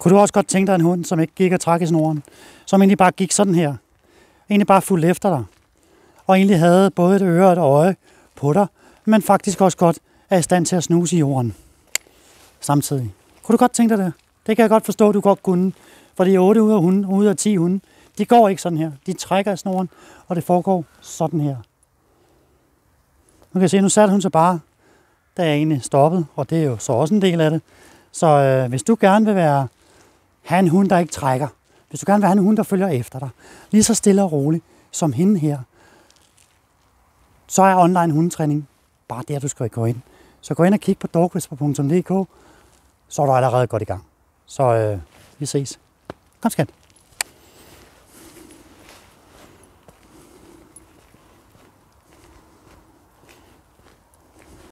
Kunne du også godt tænke dig en hund, som ikke gik og trak i snoren? Som egentlig bare gik sådan her? Egentlig bare fulgte efter dig? Og egentlig havde både et øre og et øje på dig, men faktisk også godt er i stand til at snuse i jorden samtidig. Kunne du godt tænke dig det? Det kan jeg godt forstå, at du godt kunne. Fordi 8 ud af, hunde, ud af 10 hunde, de går ikke sådan her. De trækker i snoren, og det foregår sådan her. Nu kan jeg se, nu satte hun sig bare, da jeg egentlig stoppede, og det er jo så også en del af det. Så øh, hvis du gerne vil være, have en hund, der ikke trækker, hvis du gerne vil have en hund, der følger efter dig, lige så stille og roligt som hende her, så er online hundetræning bare der, du skal gå ind. Så gå ind og kig på dogwhisper.dk, så er du allerede godt i gang. Så øh, vi ses. Kom skat.